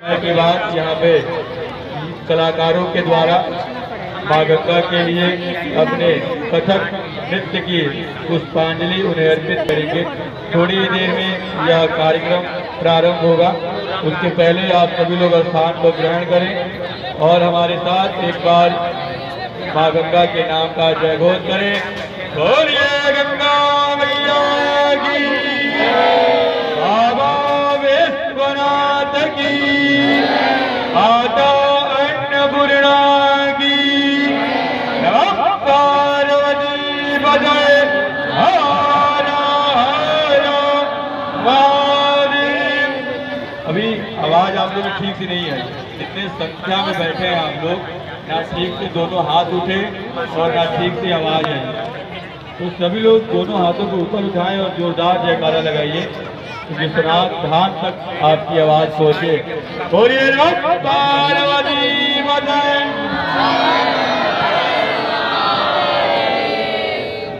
बाद यहाँ पे कलाकारों के द्वारा माँ गंगा के लिए अपने कथक नृत्य की पुष्पांजलि उन्हें अर्पित करेंगे। थोड़ी ही देर में यह कार्यक्रम प्रारंभ होगा। उसके पहले आप सभी लोग स्थान को ग्रहण करें और हमारे साथ एक बार माँ गंगा के नाम का जय घोष करें गंगा मैया की। अभी आवाज़ आप ठीक से नहीं आई। इतने संख्या में बैठे हैं आप लोग। ना ठीक से दोनों हाथ उठे और ना ठीक से आवाज़ आई। तो सभी लोग दोनों हाथों को ऊपर उठाएँ और जोरदार जयकारा लगाइए। विश्वनाथ धाम तक आपकी आवाज़ पार्वती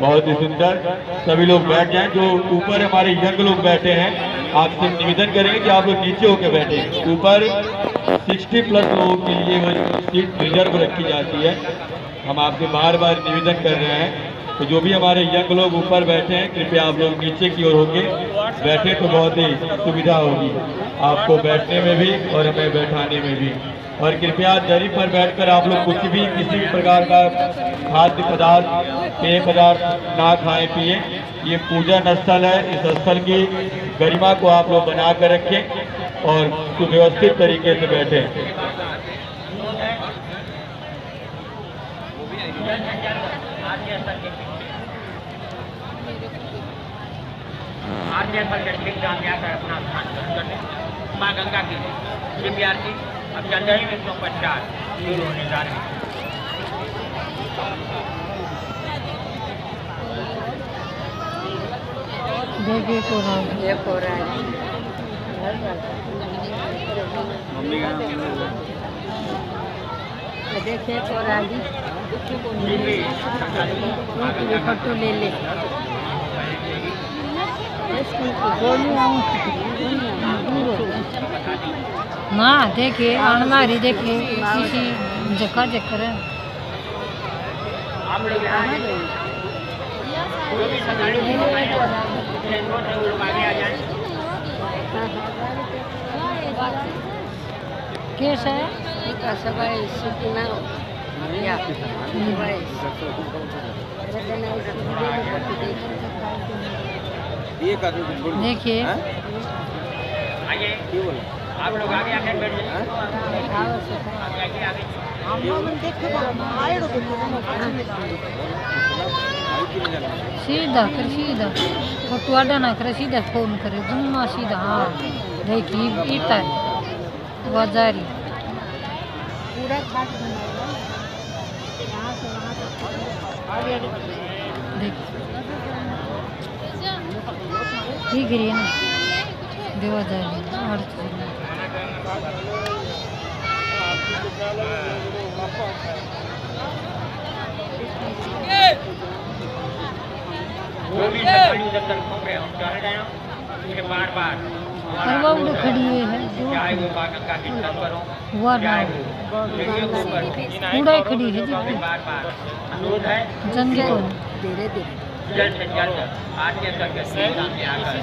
बहुत ही सुंदर। सभी लोग बैठ जाएँ, जो ऊपर हमारे यंग लोग बैठे हैं, आपसे निवेदन करेंगे कि आप लोग नीचे होकर बैठे। ऊपर 60 प्लस लोगों के लिए वो सीट रिज़र्व रखी जाती है। हम आपसे बार बार निवेदन कर रहे हैं। तो जो भी हमारे यंग लोग ऊपर बैठे हैं, कृपया आप लोग नीचे की ओर होंगे बैठे तो बहुत ही सुविधा होगी आपको बैठने में भी और हमें बैठाने में भी। और कृपया दरी पर बैठकर आप लोग कुछ भी किसी भी प्रकार का खाद्य पदार्थ, पेय पदार्थ ना खाएँ, पिए। ये पूजन स्थल है, इस स्थल की गरिमा को आप लोग बना कर रखें और सुव्यवस्थित तरीके से बैठें। आरती स्थल के जान जाकर अपना स्थान ग्रहण कर लें। माँ गंगा की दिव्य आरती अब चल रही है सौ पचास शुरू होने जा रही है। देखिए को देखो राज देखिए को राज दिव्य माँ गंगा ये फ़ोटो ले ले ना देखिए अलमारी देखिए किसी जगह जकर है। हैं हो? केस है। इसी देखिए। सीधा कर, सीधा। ना करे, सीधा फ़ोन करे जुम्मा सीधा। हाँ देखिए बाजारी पूरा बनाएगा यहाँ से वहाँ तक देखिए दिख। ना। देवा जाएगी और जो भी सगाड़ी जब तक घूम रहे हम चल रहे उनके बार बार खड़ी है चाहे वो की हुआ ना। कूड़ा ही खड़ी है हमें जी बार बार अनुरोध जंग को धीरे धीरे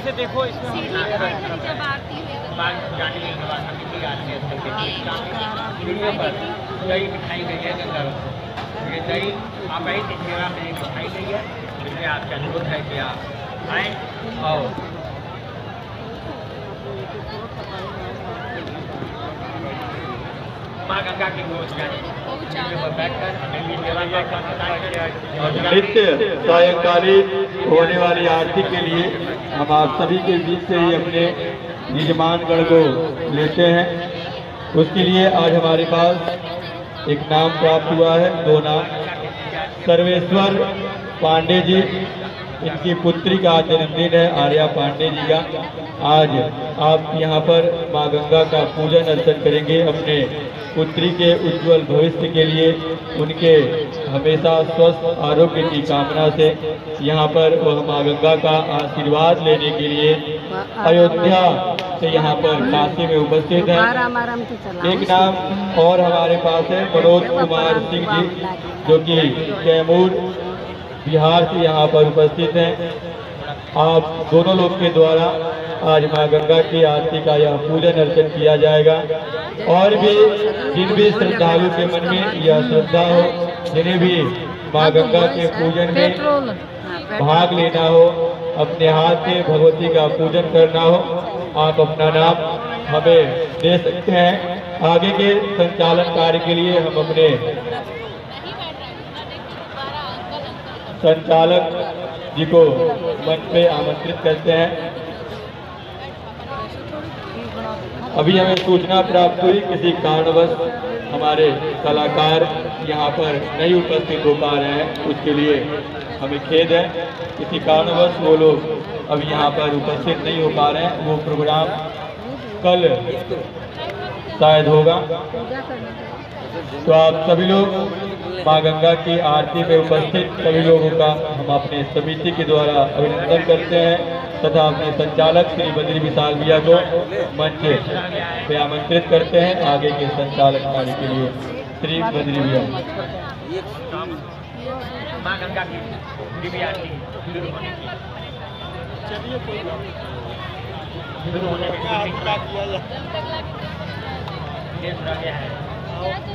से देखो? दही बिठाई गई है गंगा ये दही आप ही की में बिठाई गई है। इसलिए आपसे अनुरोध है कि आप आए और नित्य सायंकालीन होने वाली आरती के लिए हम आप सभी के बीच से ही अपने यजमानगण को लेते हैं। उसके लिए आज हमारे पास एक नाम प्राप्त हुआ है, दो नाम। सर्वेश्वर पांडे जी इनकी पुत्री का आज जन्मदिन है, आर्या पांडे जी का। आज आप यहाँ पर माँ गंगा का पूजन अर्चन करेंगे अपने पुत्री के उज्जवल भविष्य के लिए। उनके हमेशा स्वस्थ, आरोग्य की कामना से यहाँ पर वह माँ गंगा का आशीर्वाद लेने के लिए अयोध्या से यहाँ पर काशी में उपस्थित हैं। एक नाम और हमारे पास है, मनोज कुमार सिंह जी, जो कि कैमूर बिहार से यहाँ पर उपस्थित हैं। आप दोनों लोग के द्वारा आज माँ गंगा की आरती का यह पूजन अर्चन किया जाएगा। और भी जिन भी श्रद्धालु के मन में यह श्रद्धा हो, जिन्हें भी माँ गंगा के पूजन में भाग लेना हो, अपने हाथ से भगवती का पूजन करना हो, आप अपना नाम हमें दे सकते हैं। आगे के संचालन कार्य के लिए हम अपने संचालक जी को मंच पे आमंत्रित करते हैं। अभी हमें सूचना प्राप्त हुई, किसी कारणवश हमारे कलाकार यहाँ पर नहीं उपस्थित हो पा रहे हैं। उसके लिए हमें खेद है। किसी कारणवश वो लोग अभी यहाँ पर उपस्थित नहीं हो पा रहे हैं। वो प्रोग्राम कल शायद होगा। तो आप सभी लोग माँ गंगा की आरती में उपस्थित सभी लोगों का हम अपने समिति के द्वारा अभिनंदन करते हैं तथा अपने संचालक श्री बद्री विशाल भैया को मंच पे आमंत्रित करते हैं आगे के संचालक कार्य के लिए। श्री बद्री भैया। माँ गंगा की दिव्य होने की। शुरू होने में शेष रह गया है।